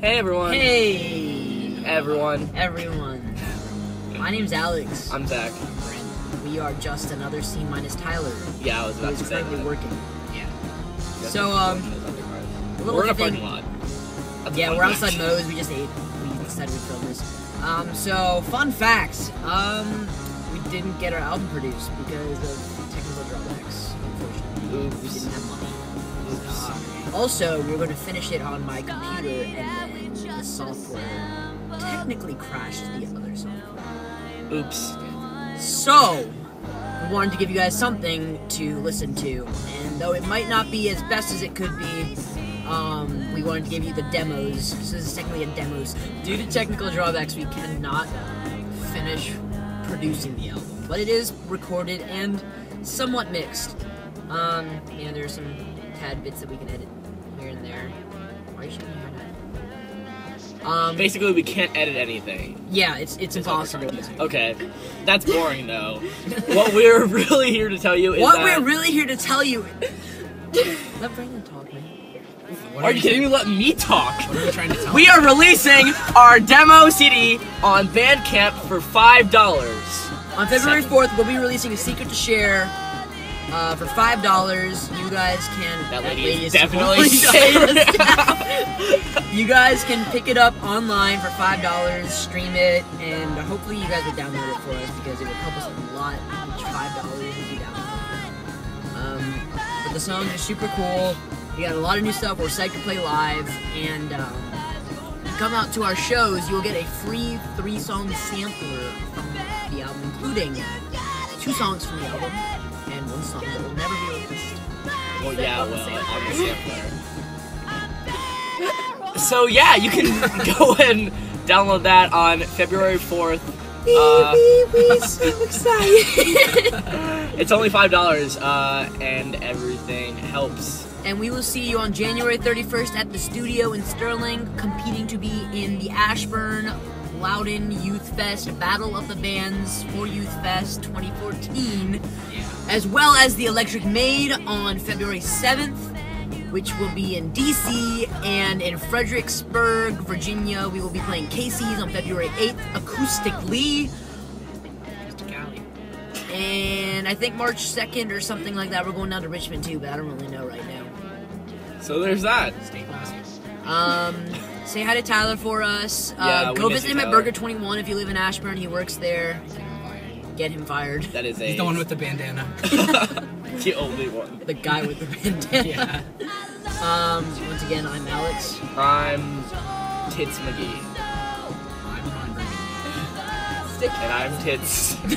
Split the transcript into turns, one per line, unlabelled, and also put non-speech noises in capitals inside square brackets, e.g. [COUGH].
Hey everyone.
Hey,
Everyone.
everyone. My name's Alex.
I'm Zach.
We are just another scene minus Tyler,
Yeah, I was about to say
currently
that.
working.
Yeah.
So, um, a little
we're in a
thing-
parking lot. That's
Yeah, we're outside. Moe's. We just ate. We decided we'd film this. Um, so fun facts. Um, we didn't get our album produced because of technical drawbacks. Unfortunately, we
Oops.
didn't have money. Also, we're going to finish it on my computer, and then the software technically crashed the other software.
Oops.
So, we wanted to give you guys something to listen to, and though it might not be as best as it could be, um, we wanted to give you the demos. So this is technically a demos. Due to technical drawbacks, we cannot finish producing the album, but it is recorded and somewhat mixed. Um, you know, there's some tad bits that we can edit here and there. Why are you shaking your head? Um,
Basically, we can't edit anything.
yeah, it's it's impossible.
Okay, that's boring though. what we're [LAUGHS] really here to tell you is
What
that.
we're really here to tell you. [LAUGHS] Let Brandon talk, man.
Are you kidding me? Let me talk.
What are we trying to tell
We are releasing our demo CD on Bandcamp for five dollars.
On February 4th, we'll be releasing a secret to share uh, for five dollars. You guys can.
That lady is definitely [LAUGHS] safe.
You guys can pick it up online for five dollars, stream it, and hopefully you guys would download it for us because it would help us a lot. Five dollars if you download. Um, but the songs are super cool. We got a lot of new stuff. We're psyched to play live, and um, come out to our shows, you'll get a free three-song sampler from the album, including two songs from the album and one song that will never be released.
Well, yeah, well, on the sampler. So yeah, you can [LAUGHS] go and download that on February fourth. Uh,
so [LAUGHS] excited! [LAUGHS]
it's only five dollars, uh, and everything helps.
and we will see you on January 31st at the studio in Sterling, competing to be in the Ashburn Loudoun Youth Fest Battle of the Bands for Youth Fest 2014, as well as the Electric Maid on February 7th, which will be in DC and in Fredericksburg, Virginia. We will be playing Casey's on February 8th acoustically. And I think March 2nd or something like that, we're going down to Richmond too, but I don't really know right now.
So there's that.
Stay.
Um, say hi to Tyler for us.
Yeah,
Uh,
we
go visit him at Burger 21 if you live in Ashburn. He works there. Get him fired.
That is a
He's the one with the bandana. [LAUGHS]
the only one.
The guy with the bandana.
yeah.
Um, once again, I'm Alex.
I'm Tits McGee,
I'm Ron Burgundy.
and I'm Tits. [LAUGHS] [LAUGHS]
I'm